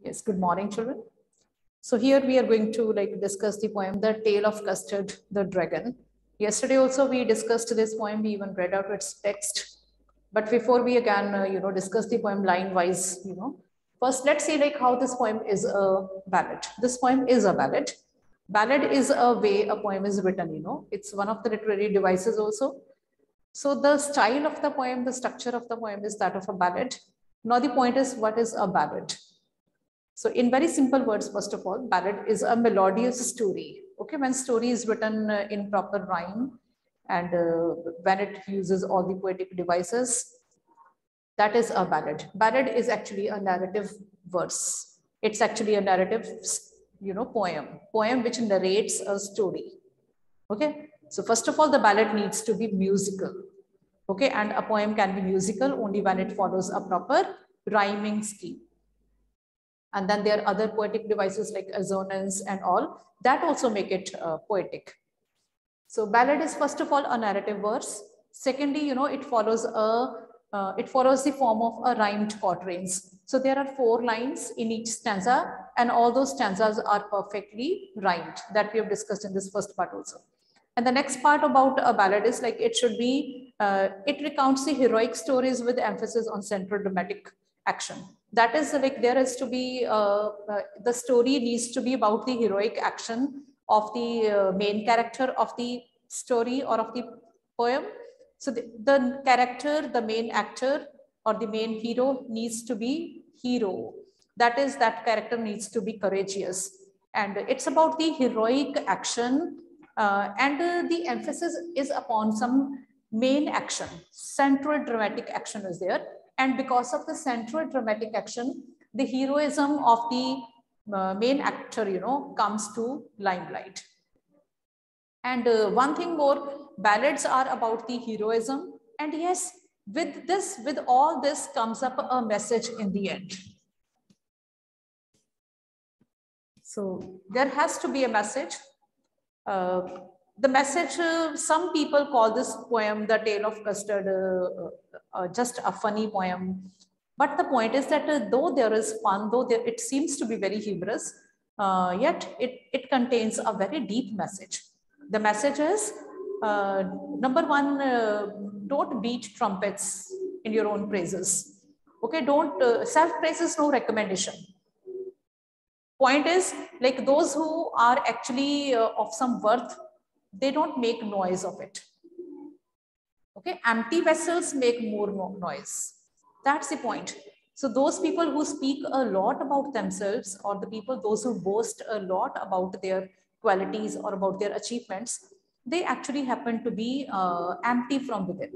Yes, good morning, children. So here we are going to like discuss the poem, The Tale of Custard the Dragon. Yesterday also we discussed this poem, we even read out its text. But before we again, uh, you know, discuss the poem line wise, you know, first let's see like how this poem is a ballad. This poem is a ballad. Ballad is a way a poem is written, you know, it's one of the literary devices also. So the style of the poem, the structure of the poem is that of a ballad. Now the point is what is a ballad? So in very simple words, first of all, ballad is a melodious story. Okay, when story is written uh, in proper rhyme and uh, when it uses all the poetic devices, that is a ballad. Ballad is actually a narrative verse. It's actually a narrative, you know, poem, poem which narrates a story. Okay, so first of all, the ballad needs to be musical. Okay, and a poem can be musical only when it follows a proper rhyming scheme. And then there are other poetic devices like assonance and all that also make it uh, poetic. So ballad is first of all a narrative verse. Secondly, you know, it follows a uh, it follows the form of a rhymed quatrains. So there are four lines in each stanza and all those stanzas are perfectly rhymed that we have discussed in this first part also. And the next part about a ballad is like it should be, uh, it recounts the heroic stories with emphasis on central dramatic action. That is like there is to be, uh, uh, the story needs to be about the heroic action of the uh, main character of the story or of the poem. So the, the character, the main actor or the main hero needs to be hero. That is that character needs to be courageous. And it's about the heroic action uh, and uh, the emphasis is upon some main action, central dramatic action is there. And because of the central dramatic action, the heroism of the uh, main actor, you know, comes to limelight. And uh, one thing more, ballads are about the heroism. And yes, with this, with all this comes up a message in the end. So there has to be a message uh, the message, uh, some people call this poem, The Tale of Custard, uh, uh, uh just a funny poem. But the point is that uh, though there is fun, though there, it seems to be very humorous, yet it, it contains a very deep message. The message is, number one, don't beat trumpets in your own praises. Okay, don't, self-praise is no recommendation point is like those who are actually uh, of some worth they don't make noise of it. Okay? Empty vessels make more noise. That's the point. So those people who speak a lot about themselves or the people those who boast a lot about their qualities or about their achievements they actually happen to be uh, empty from within.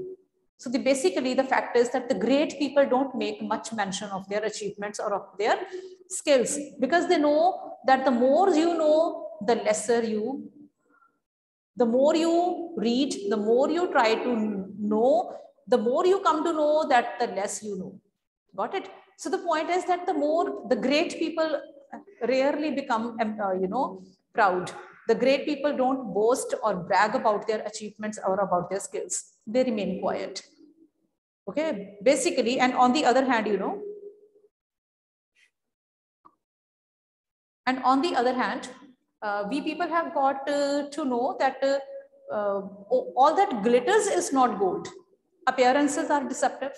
So the, basically the fact is that the great people don't make much mention of their achievements or of their skills because they know that the more you know, the lesser you, the more you read, the more you try to know, the more you come to know that the less you know. Got it? So the point is that the more the great people rarely become, uh, you know, proud. The great people don't boast or brag about their achievements or about their skills. They remain quiet. Okay, basically, and on the other hand, you know, and on the other hand, we people have got uh, to know that uh, uh all that glitters is not gold. Appearances are deceptive.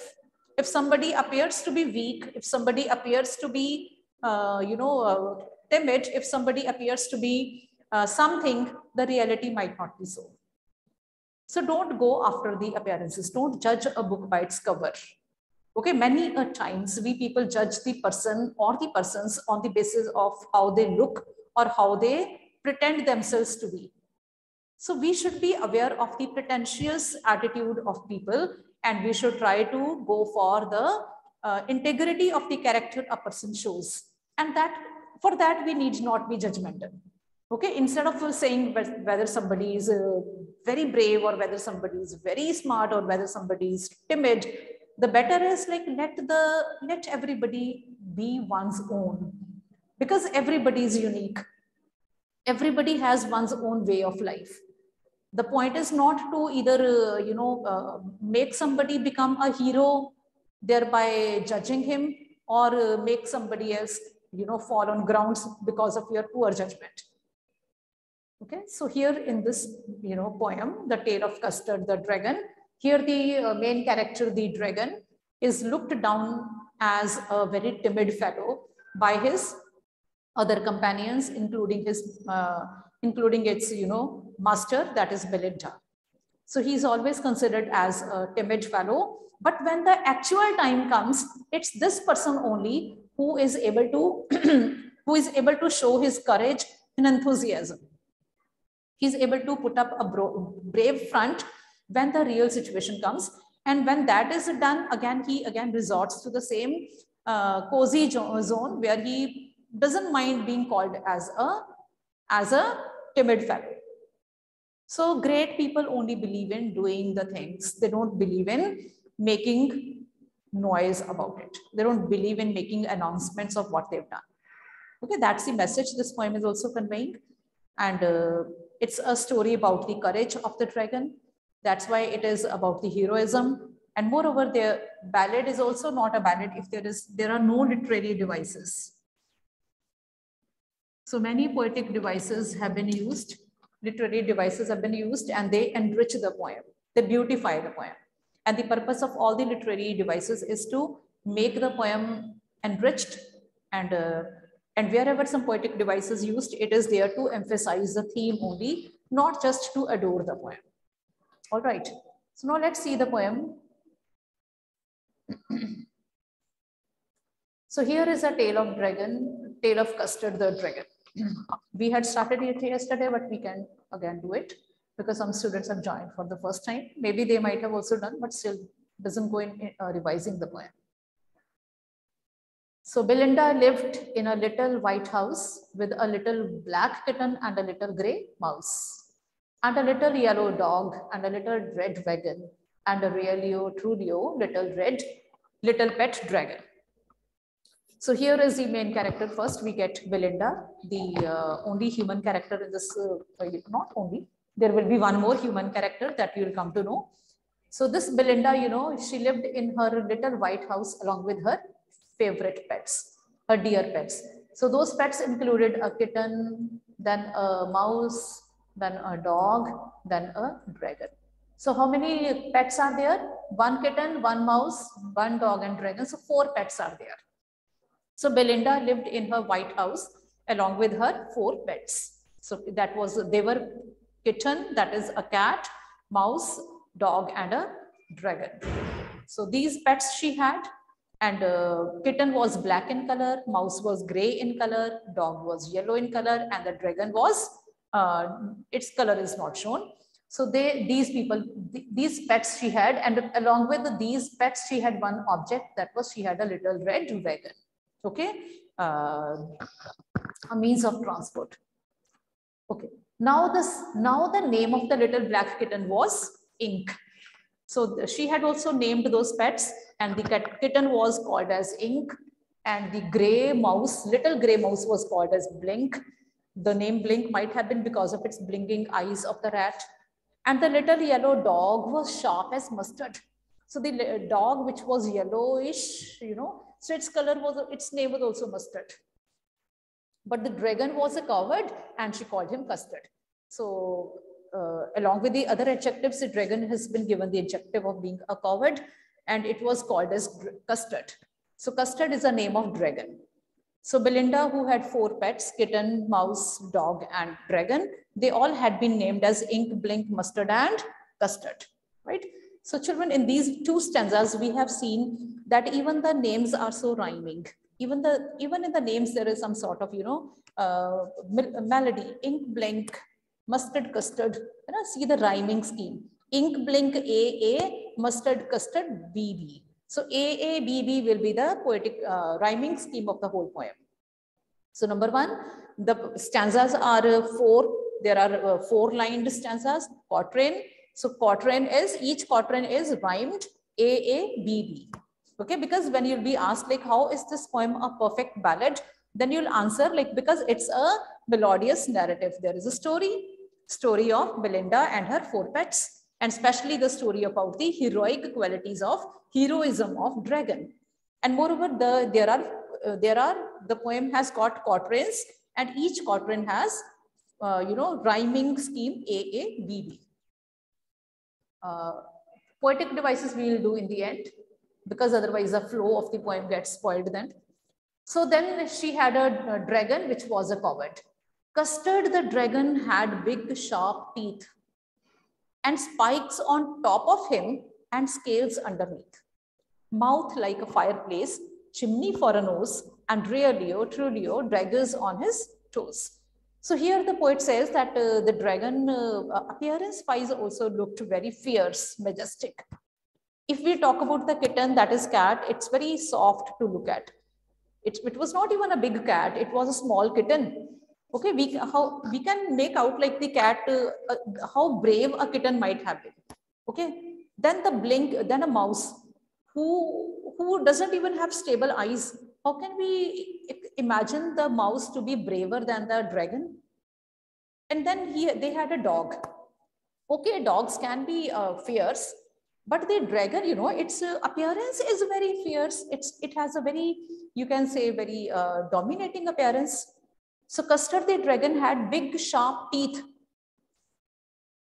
If somebody appears to be weak, if somebody appears to be, uh, you know, uh, timid, if somebody appears to be something, the reality might not be so. So don't go after the appearances. Don't judge a book by its cover. Okay, many a times we people judge the person or the persons on the basis of how they look or how they pretend themselves to be. So we should be aware of the pretentious attitude of people and we should try to go for the uh, integrity of the character a person shows. And that for that we need not be judgmental. Okay, instead of saying whether somebody is uh, very brave or whether somebody is very smart or whether somebody is timid, the better is like let the let everybody be one's own because everybody is unique. Everybody has one's own way of life. The point is not to either uh, you know uh, make somebody become a hero thereby judging him or uh, make somebody else you know, fall on grounds because of your poor judgment. Okay, so here in this, you know, poem, The Tale of Custard the Dragon, here the uh, main character, the dragon, is looked down as a very timid fellow by his other companions, including his, uh, including its, you know, master, that is Belinda. So he's always considered as a timid fellow. But when the actual time comes, it's this person only who is able to, who is able to show his courage and enthusiasm. He's able to put up a brave front when the real situation comes. And when that is done, again, he again resorts to the same uh, cozy zone where he doesn't mind being called as a, as a timid fellow. So great people only believe in doing the things. They don't believe in making noise about it. They don't believe in making announcements of what they've done. Okay, that's the message this poem is also conveying. And uh, it's a story about the courage of the dragon. That's why it is about the heroism. And moreover, the ballad is also not a ballad if there is there are no literary devices. So many poetic devices have been used, literary devices have been used and they enrich the poem. They beautify the poem. And the purpose of all the literary devices is to make the poem enriched and uh, and wherever some poetic devices used, it is there to emphasize the theme only, not just to adore the poem. All right. So now let's see the poem. so here is a tale of dragon, tale of custard the dragon. we had started it yesterday, but we can again do it because some students have joined for the first time. Maybe they might have also done, but still doesn't go in uh, revising the poem. So Belinda lived in a little white house with a little black kitten and a little gray mouse and a little yellow dog and a little red wagon and a realio trulio little red little pet dragon. So here is the main character. First, we get Belinda, the uh, only human character in this, uh, not only, there will be one more human character that you will come to know. So this Belinda, you know, she lived in her little white house along with her favorite pets, her dear pets. So those pets included a kitten, then a mouse, then a dog, then a dragon. So how many pets are there? One kitten, one mouse, one dog and dragon. So four pets are there. So Belinda lived in her white house along with her four pets. So that was, they were kitten, that is a cat, mouse, dog and a dragon. So these pets she had and uh, kitten was black in color, mouse was gray in color, dog was yellow in color, and the dragon was, uh, its color is not shown. So they, these people, th these pets she had, and along with these pets, she had one object that was she had a little red wagon. Okay, uh, a means of transport. Okay, now this, now the name of the little black kitten was Ink. So she had also named those pets and the cat, kitten was called as Ink and the gray mouse, little gray mouse was called as Blink. The name Blink might have been because of its blinking eyes of the rat. And the little yellow dog was sharp as mustard. So the dog, which was yellowish, you know, so its color was, its name was also mustard. But the dragon was a coward and she called him custard. So uh, along with the other adjectives, the dragon has been given the adjective of being a coward and it was called as custard. So custard is a name of dragon. So Belinda, who had four pets, kitten, mouse, dog, and dragon, they all had been named as ink, blink, mustard, and custard, right? So children, in these two stanzas, we have seen that even the names are so rhyming. Even the even in the names, there is some sort of, you know, uh, melody, ink, blink, mustard custard, you know, see the rhyming scheme. Ink blink AA, mustard custard BB. So AA, BB will be the poetic uh, rhyming scheme of the whole poem. So number one, the stanzas are uh, four, there are uh, four lined stanzas, quatrain. So quatrain is, each quatrain is rhymed A-A-B-B. Okay, because when you'll be asked like, how is this poem a perfect ballad? Then you'll answer like, because it's a melodious narrative. There is a story, story of Belinda and her four pets, and especially the story about the heroic qualities of heroism of dragon. And moreover, the, there, are, uh, there are The poem has got quatrains and each quatrain has, uh, you know, rhyming scheme A, A, B, B. Uh, poetic devices we will do in the end because otherwise the flow of the poem gets spoiled then. So then she had a, a dragon which was a coward. Custard the dragon had big sharp teeth and spikes on top of him and scales underneath. Mouth like a fireplace, chimney for a nose, and realio, trulio, daggers on his toes. So here the poet says that uh, the dragon uh, appearance-wise also looked very fierce, majestic. If we talk about the kitten, that is cat, it's very soft to look at. It, it was not even a big cat, it was a small kitten. Okay, we, how, we can make out like the cat, uh, uh how brave a kitten might have been. Okay, then the blink, then a mouse who, who doesn't even have stable eyes how can we imagine the mouse to be braver than the dragon? And then he, they had a dog. Okay, dogs can be uh, fierce, but the dragon, you know, its uh, appearance is very fierce. It's, it has a very, you can say, very uh, dominating appearance. So Custard the dragon had big sharp teeth.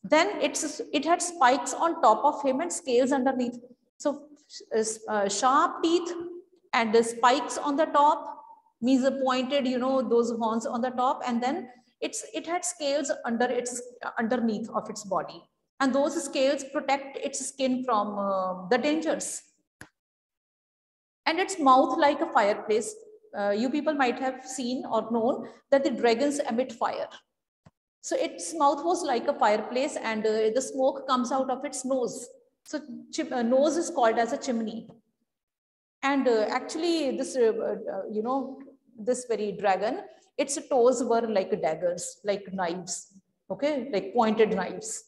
Then it's, it had spikes on top of him and scales underneath. So uh, sharp teeth, and the spikes on the top means the pointed, you know, those horns on the top. And then it's it had scales under its underneath of its body. And those scales protect its skin from uh, the dangers. And its mouth like a fireplace. Uh, you people might have seen or known that the dragons emit fire. So its mouth was like a fireplace and uh, the smoke comes out of its nose. So uh, nose is called as a chimney. And uh, actually this, uh, uh, you know, this very dragon, its toes were like daggers, like knives, okay, like pointed knives.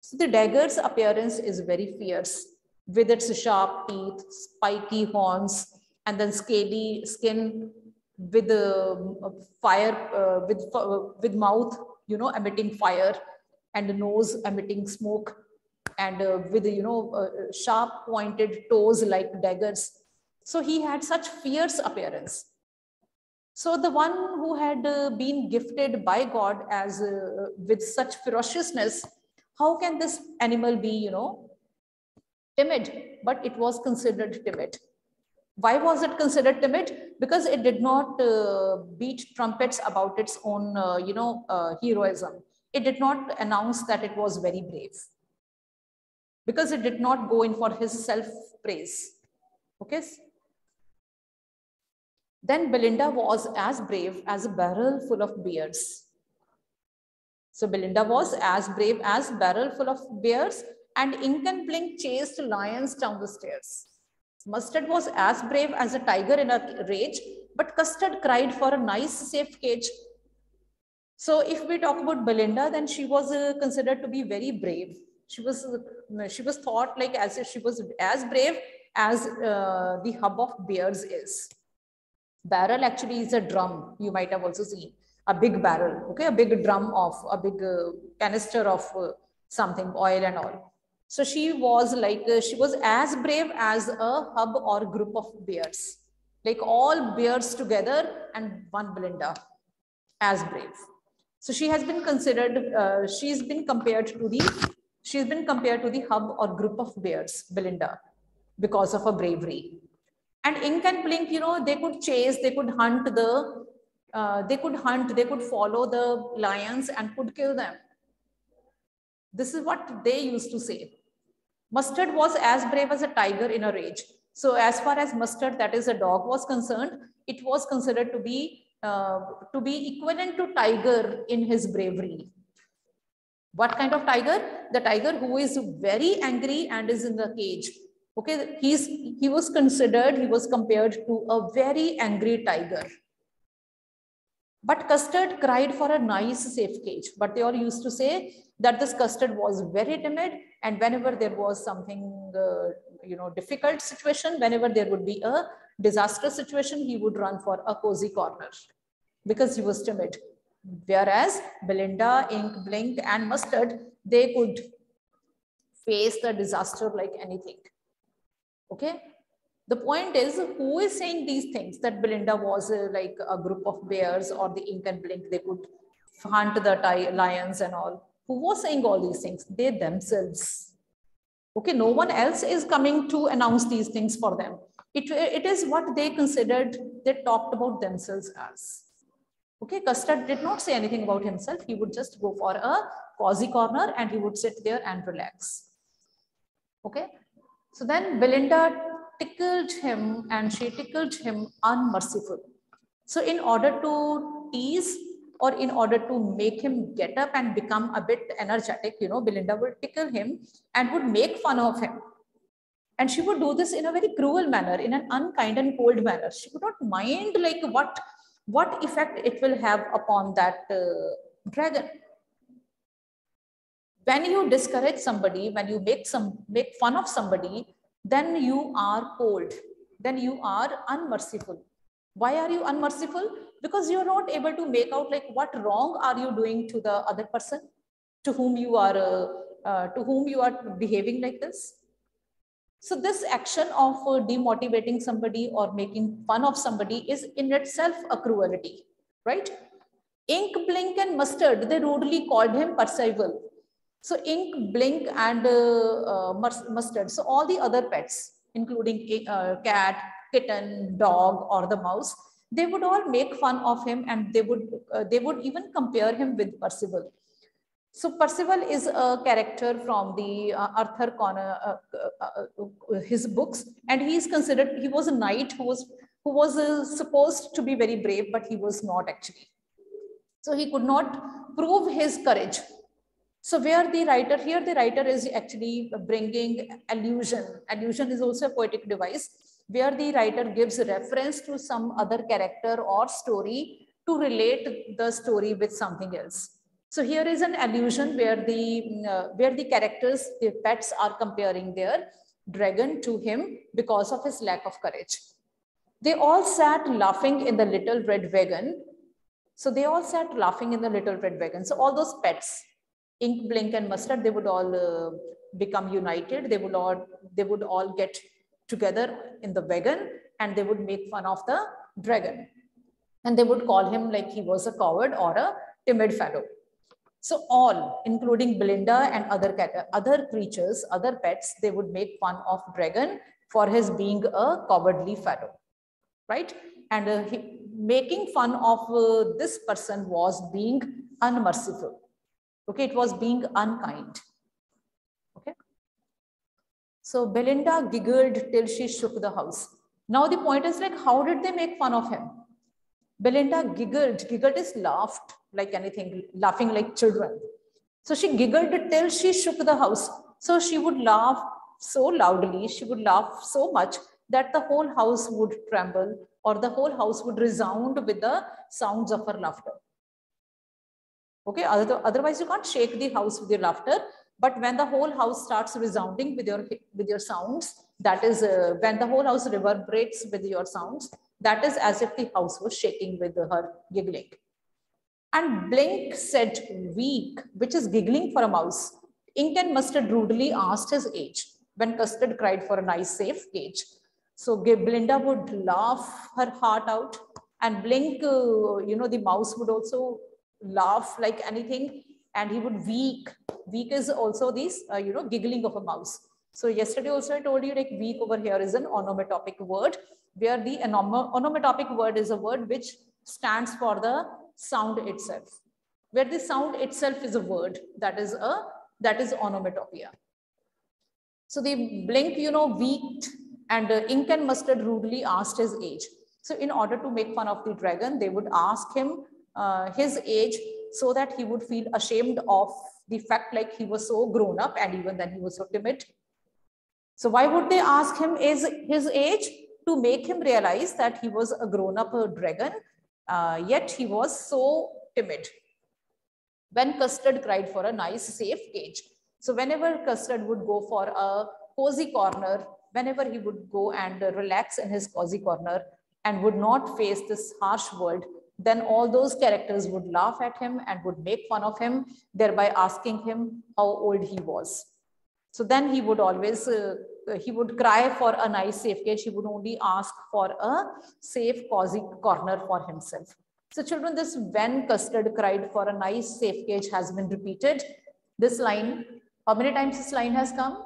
So the dagger's appearance is very fierce with its sharp teeth, spiky horns, and then scaly skin with uh, fire, uh, with, uh, with mouth, you know, emitting fire and nose emitting smoke and uh, with, you know, uh, sharp pointed toes like daggers. So he had such fierce appearance. So the one who had uh, been gifted by God as uh, with such ferociousness, how can this animal be, you know, timid? But it was considered timid. Why was it considered timid? Because it did not uh, beat trumpets about its own, uh, you know, uh, heroism. It did not announce that it was very brave. Because it did not go in for his self-praise. Okay, then Belinda was as brave as a barrel full of bears. So Belinda was as brave as a barrel full of bears and Ink and Blink chased lions down the stairs. Mustard was as brave as a tiger in a rage, but Custard cried for a nice safe cage. So if we talk about Belinda, then she was uh, considered to be very brave. She was, she was thought like as if she was as brave as uh, the hub of bears is. Barrel actually is a drum. You might have also seen a big barrel, okay, a big drum of a big uh, canister of uh, something, oil and all. So she was like, uh, she was as brave as a hub or group of bears, like all bears together and one Belinda as brave. So she has been considered, uh, she's been compared to the, she's been compared to the hub or group of bears, Belinda, because of her bravery. And ink and blink, you know, they could chase, they could hunt the, uh, they could hunt, they could follow the lions and could kill them. This is what they used to say. Mustard was as brave as a tiger in a rage. So as far as Mustard, that is a dog, was concerned, it was considered to be uh, to be equivalent to tiger in his bravery. What kind of tiger? The tiger who is very angry and is in the cage Okay, he's he was considered, he was compared to a very angry tiger. But Custard cried for a nice safe cage. But they all used to say that this Custard was very timid and whenever there was something, uh, you know, difficult situation, whenever there would be a disastrous situation, he would run for a cozy corner because he was timid. Whereas Belinda, Ink, Blink and Mustard, they could face the disaster like anything. Okay. The point is, who is saying these things that Belinda was uh, like a group of bears or the ink and blink, they could hunt the lions and all. Who was saying all these things? They themselves. Okay, no one else is coming to announce these things for them. It, it is what they considered, they talked about themselves as. Okay, Custard did not say anything about himself. He would just go for a cozy corner and he would sit there and relax. Okay, so then Belinda tickled him and she tickled him unmerciful. So in order to tease or in order to make him get up and become a bit energetic, you know, Belinda would tickle him and would make fun of him. And she would do this in a very cruel manner, in an unkind and cold manner. She would not mind like what, what effect it will have upon that uh, dragon. When you discourage somebody, when you make some make fun of somebody, then you are cold, then you are unmerciful. Why are you unmerciful? Because you're not able to make out like what wrong are you doing to the other person to whom you are uh, uh, to whom you are behaving like this. So this action of uh, demotivating somebody or making fun of somebody is in itself a cruelty, right? Ink, Blink and Mustard, they rudely called him Percival so ink, blink, and uh, uh, mustard. So all the other pets, including uh, cat, kitten, dog, or the mouse, they would all make fun of him, and they would uh, they would even compare him with Percival. So Percival is a character from the uh, Arthur Conan, uh, his books, and he is considered he was a knight who was who was supposed to be very brave, but he was not actually. So he could not prove his courage so where the writer, here the writer is actually bringing allusion. Allusion is also a poetic device where the writer gives reference to some other character or story to relate the story with something else. So here is an allusion where the, uh, where the characters, the pets are comparing their dragon to him because of his lack of courage. They all sat laughing in the little red wagon. So they all sat laughing in the little red wagon. So all those pets, ink, blink, and mustard, they would all uh, become united. They would all they would all get together in the wagon and they would make fun of the dragon. And they would call him like he was a coward or a timid fellow. So all, including Belinda and other, other creatures, other pets, they would make fun of dragon for his being a cowardly fellow, right? And uh, he, making fun of uh, this person was being unmerciful. Okay, it was being unkind. Okay. So Belinda giggled till she shook the house. Now the point is like, how did they make fun of him? Belinda giggled. Giggled is laughed like anything, laughing like children. So she giggled till she shook the house. So she would laugh so loudly, she would laugh so much that the whole house would tremble or the whole house would resound with the sounds of her laughter. Okay, otherwise you can't shake the house with your laughter. But when the whole house starts resounding with your with your sounds, that is uh, when the whole house reverberates with your sounds, that is as if the house was shaking with her giggling. And Blink said weak, which is giggling for a mouse. Ink and Mustard rudely asked his age when Custard cried for a nice safe cage. So Belinda would laugh her heart out and Blink, uh, you know, the mouse would also laugh like anything and he would weak. Weak is also this, uh, you know, giggling of a mouse. So yesterday also I told you like weak over here is an onomatopic word where the onomatopic word is a word which stands for the sound itself. Where the sound itself is a word that is a that is onomatopoeia. So the blink, you know, weaked and uh, ink and mustard rudely asked his age. So in order to make fun of the dragon, they would ask him uh, his age so that he would feel ashamed of the fact like he was so grown up and even then he was so timid. So why would they ask him is his age? To make him realize that he was a grown up dragon, uh, yet he was so timid. When Custard cried for a nice safe cage. So whenever Custard would go for a cozy corner, whenever he would go and relax in his cozy corner and would not face this harsh world, then all those characters would laugh at him and would make fun of him, thereby asking him how old he was. So then he would always uh, he would cry for a nice safe cage. He would only ask for a safe cozy corner for himself. So children, this when custard cried for a nice safe cage has been repeated. This line, how many times this line has come?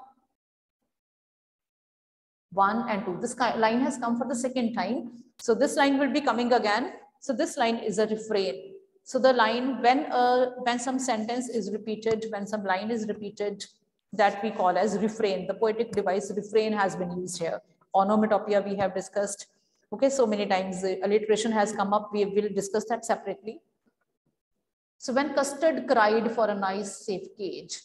One and two. This line has come for the second time. So this line will be coming again. So this line is a refrain. So the line, when, uh, when some sentence is repeated, when some line is repeated, that we call as refrain. The poetic device refrain has been used here. Onomatopoeia we have discussed. Okay, so many times alliteration has come up. We will discuss that separately. So when custard cried for a nice safe cage,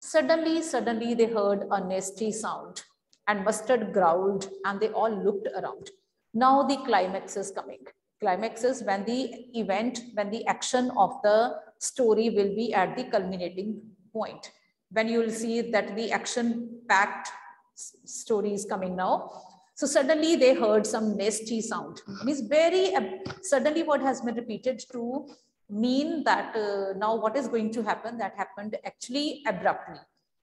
suddenly, suddenly they heard a nasty sound and mustard growled and they all looked around. Now the climax is coming. Climax is when the event, when the action of the story will be at the culminating point. When you will see that the action packed story is coming now. So suddenly they heard some nasty sound. Means very suddenly what has been repeated to mean that uh, now what is going to happen that happened actually abruptly.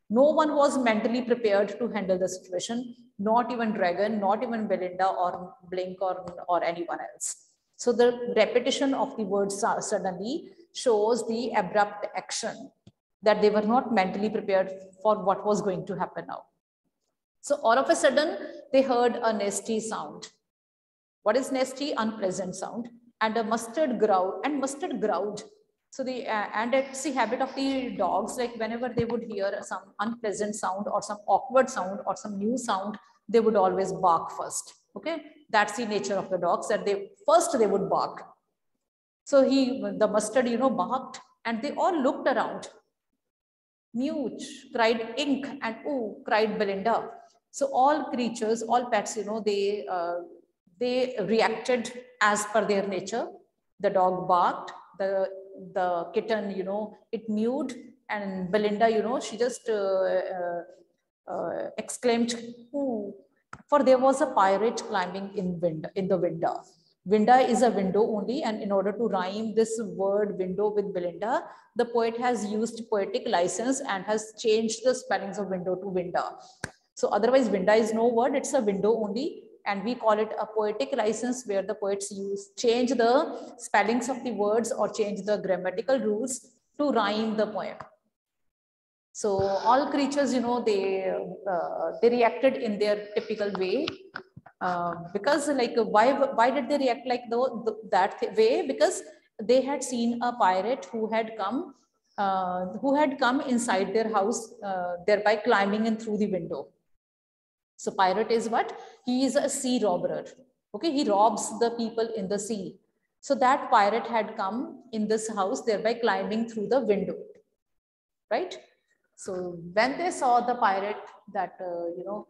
No one was mentally prepared to handle the situation, not even Dragon, not even Belinda or Blink or, or anyone else. So the repetition of the word suddenly shows the abrupt action that they were not mentally prepared for what was going to happen now. So all of a sudden, they heard a nasty sound. What is nasty? Unpleasant sound. And a mustard growl, and mustard growled so the uh, and it's the habit of the dogs, like whenever they would hear some unpleasant sound or some awkward sound or some new sound, they would always bark first. Okay, that's the nature of the dogs that they first they would bark. So he, the mustard, you know, barked and they all looked around. Mute, cried Ink and ooh, cried Belinda. So all creatures, all pets, you know, they, uh, they reacted as per their nature. The dog barked, the the kitten, you know, it mewed and Belinda, you know, she just uh, uh, uh, exclaimed, Ooh, for there was a pirate climbing in, wind, in the window. Window is a window only, and in order to rhyme this word window with Belinda, the poet has used poetic license and has changed the spellings of window to winda. So otherwise, winda is no word, it's a window only and we call it a poetic license where the poets use change the spellings of the words or change the grammatical rules to rhyme the poem. So all creatures, you know, they uh, they reacted in their typical way uh, because like why why did they react like the, that way? Because they had seen a pirate who had come uh, who had come inside their house, uh, thereby climbing in through the window. So pirate is what? He is a sea robber. Okay, he robs the people in the sea. So that pirate had come in this house, thereby climbing through the window. Right? So when they saw the pirate that, uh, you know,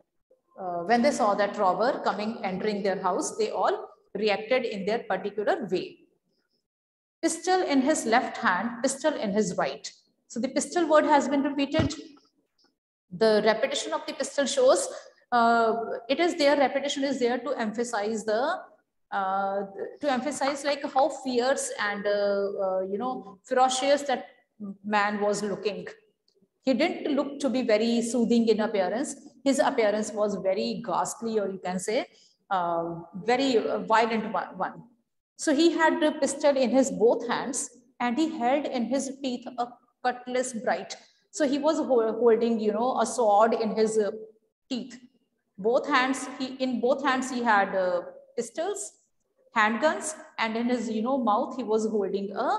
uh, when they saw that robber coming, entering their house, they all reacted in their particular way. Pistol in his left hand, pistol in his right. So the pistol word has been repeated. The repetition of the pistol shows uh, it is there, repetition is there to emphasize the, uh, to emphasize like how fierce and, uh, you know, ferocious that man was looking. He didn't look to be very soothing in appearance. His appearance was very ghastly, or you can say, very violent one. So he had the pistol in his both hands and he held in his teeth a cutlass bright. So he was holding, you know, a sword in his teeth both hands he in both hands he had uh, pistols handguns and in his you know mouth he was holding a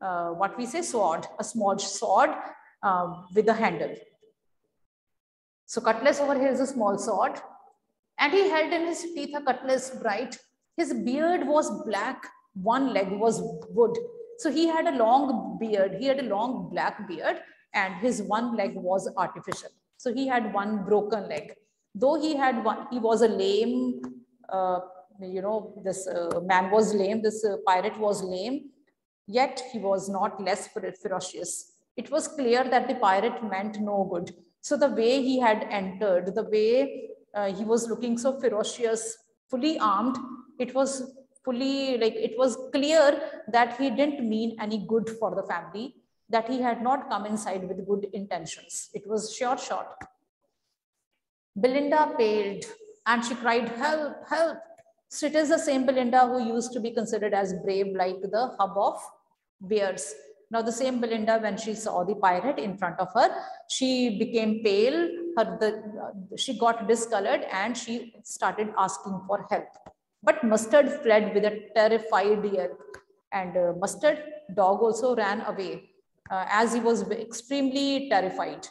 uh, what we say sword a small sword uh, with a handle so cutlass over here is a small sword and he held in his teeth a cutlass bright. His beard was black. One leg was wood. So he had a long beard. He had a long black beard. And his one leg was artificial. So he had one broken leg. Though he had one, he was a lame, uh, you know, this uh, man was lame, this uh, pirate was lame, yet he was not less ferocious. It was clear that the pirate meant no good. So the way he had entered, the way uh, he was looking so ferocious, fully armed, it was fully like it was clear that he didn't mean any good for the family, that he had not come inside with good intentions. It was sure shot. Belinda paled and she cried, help, help. So it is the same Belinda who used to be considered as brave like the hub of bears. Now the same Belinda, when she saw the pirate in front of her, she became pale, her, the, uh, she got discolored and she started asking for help. But Mustard fled with a terrified yelp and uh, Mustard dog also ran away uh, as he was extremely terrified.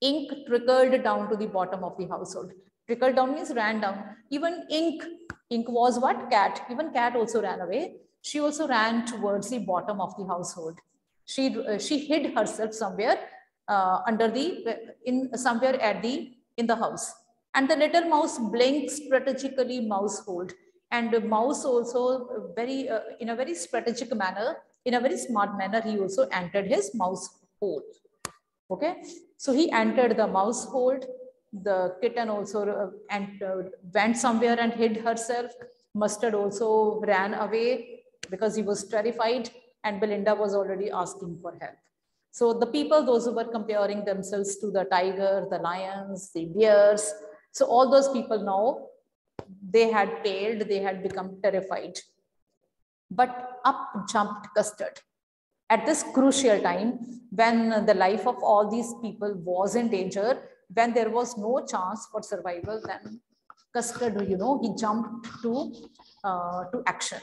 Ink trickled down to the bottom of the household. Trickled down means ran down. Even ink, ink was what? Cat. Even cat also ran away she also ran towards the bottom of the household. She, uh, she hid herself somewhere uh, under the, in somewhere at the, in the house. And the little mouse blinked strategically mouseholed. And the mouse also very, uh, in a very strategic manner, in a very smart manner, he also entered his mouse hole. Okay, so he entered the mouse hole. The kitten also uh, and, uh, went somewhere and hid herself. Mustard also ran away because he was terrified and Belinda was already asking for help. So the people, those who were comparing themselves to the tiger, the lions, the bears, so all those people now, they had paled, they had become terrified. But up jumped Custard. At this crucial time, when the life of all these people was in danger, when there was no chance for survival, then Custard, you know, he jumped to, uh, to action.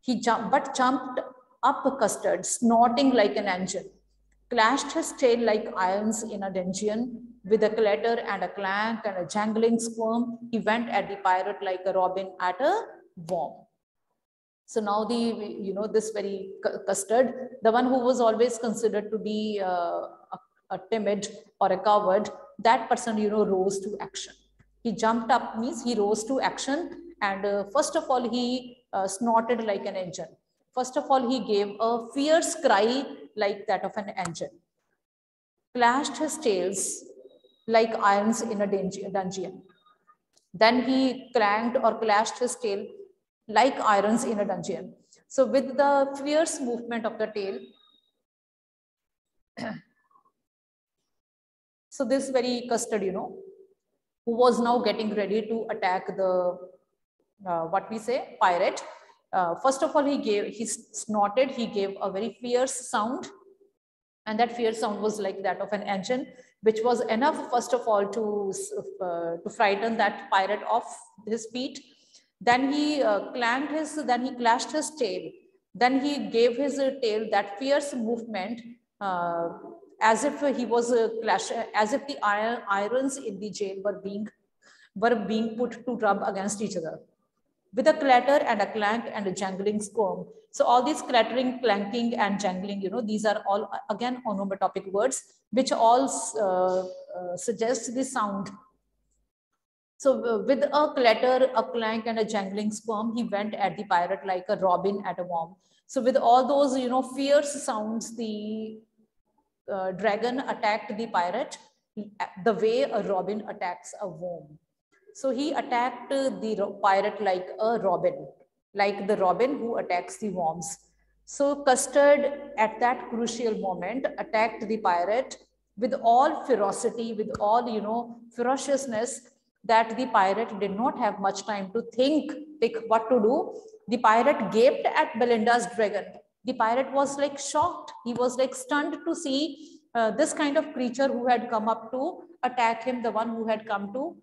He jumped, but jumped up custard, snorting like an engine, clashed his tail like irons in a dungeon, with a clatter and a clank and a jangling squirm, he went at the pirate like a robin at a worm. So now the, you know, this very custard, the one who was always considered to be uh, a, a timid or a coward, that person, you know, rose to action. He jumped up means he rose to action. And uh, first of all, he uh, snorted like an engine. First of all, he gave a fierce cry like that of an engine, clashed his tails like irons in a dungeon. Then he clanged or clashed his tail like irons in a dungeon. So with the fierce movement of the tail, so this very custard, you know, who was now getting ready to attack the uh, what we say, pirate. Uh, first of all, he gave, he snorted, he gave a very fierce sound. And that fierce sound was like that of an engine, which was enough, first of all, to, uh, to frighten that pirate off his feet. Then he uh, clanged his, then he clashed his tail. Then he gave his uh, tail that fierce movement uh, as if he was a clash, as if the iron, irons in the jail were being, were being put to rub against each other with a clatter and a clank and a jangling squirm. So all these clattering, clanking and jangling, you know, these are all again onomatopic words, which all uh, uh, suggest the sound. So uh, with a clatter, a clank and a jangling squirm, he went at the pirate like a robin at a worm. So with all those, you know, fierce sounds, the uh, dragon attacked the pirate the way a robin attacks a worm. So he attacked the pirate like a robin, like the robin who attacks the worms. So Custard at that crucial moment attacked the pirate with all ferocity, with all, you know, ferociousness that the pirate did not have much time to think, pick what to do. The pirate gaped at Belinda's dragon. The pirate was like shocked. He was like stunned to see uh, this kind of creature who had come up to attack him, the one who had come to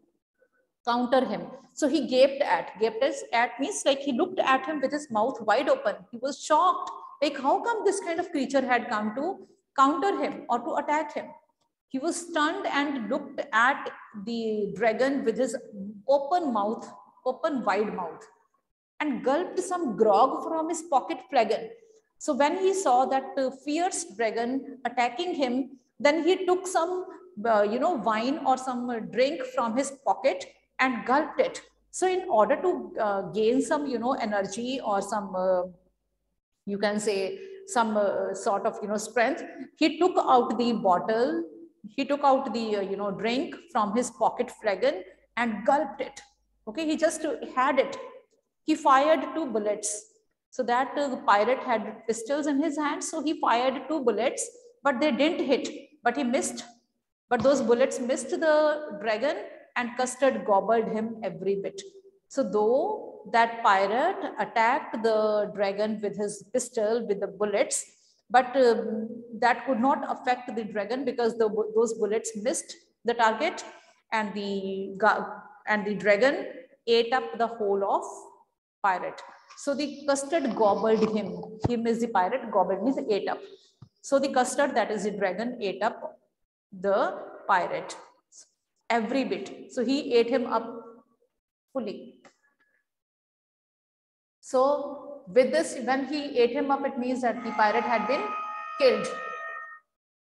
counter him. So he gaped at, gaped at means like he looked at him with his mouth wide open. He was shocked. Like how come this kind of creature had come to counter him or to attack him? He was stunned and looked at the dragon with his open mouth, open wide mouth and gulped some grog from his pocket flagon. So when he saw that uh, fierce dragon attacking him, then he took some, uh, you know, wine or some uh, drink from his pocket and gulped it. So in order to uh, gain some, you know, energy or some, uh, you can say some uh, sort of, you know, strength, he took out the bottle, he took out the, uh, you know, drink from his pocket flagon and gulped it. Okay, he just had it. He fired two bullets. So that uh, pirate had pistols in his hand, So he fired two bullets, but they didn't hit, but he missed. But those bullets missed the dragon and Custard gobbled him every bit. So though that pirate attacked the dragon with his pistol, with the bullets, but um, that could not affect the dragon because the, those bullets missed the target and the, and the dragon ate up the whole of pirate. So the custard gobbled him. Him is the pirate, gobbled means ate up. So the custard, that is the dragon, ate up the pirate, every bit. So he ate him up fully. So with this, when he ate him up, it means that the pirate had been killed.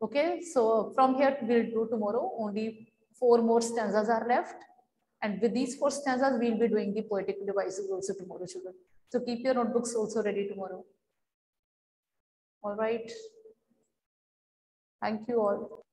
Okay, so from here we'll do tomorrow. Only four more stanzas are left. And with these four stanzas, we'll be doing the poetic devices also tomorrow, children. So keep your notebooks also ready tomorrow. All right. Thank you all.